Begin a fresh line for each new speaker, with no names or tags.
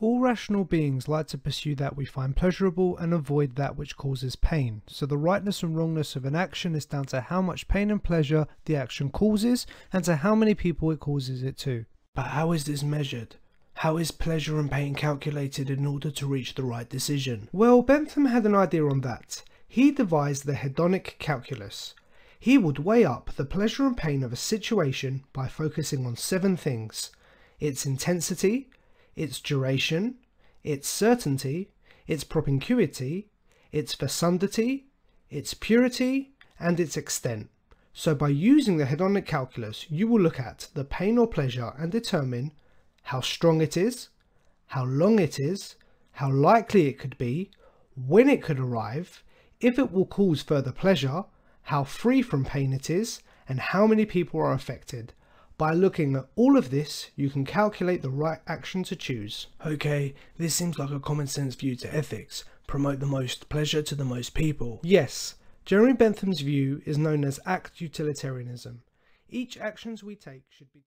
All rational beings like to pursue that we find pleasurable and avoid that which causes pain. So the rightness and wrongness of an action is down to how much pain and pleasure the action causes and to how many people it causes it to. But how is this measured? How is pleasure and pain calculated in order to reach the right decision? Well, Bentham had an idea on that. He devised the hedonic calculus. He would weigh up the pleasure and pain of a situation by focusing on seven things its intensity, its duration, its certainty, its propinquity, its fecundity, its purity, and its extent. So by using the hedonic calculus, you will look at the pain or pleasure and determine how strong it is, how long it is, how likely it could be, when it could arrive, if it will cause further pleasure, how free from pain it is, and how many people are affected. By looking at all of this, you can calculate the right action to choose.
Okay, this seems like a common sense view to ethics. Promote the most pleasure to the most people.
Yes, Jeremy Bentham's view is known as act utilitarianism. Each actions we take should be